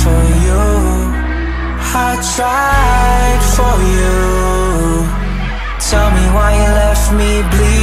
for you. I tried for you. Tell me why you left me bleeding.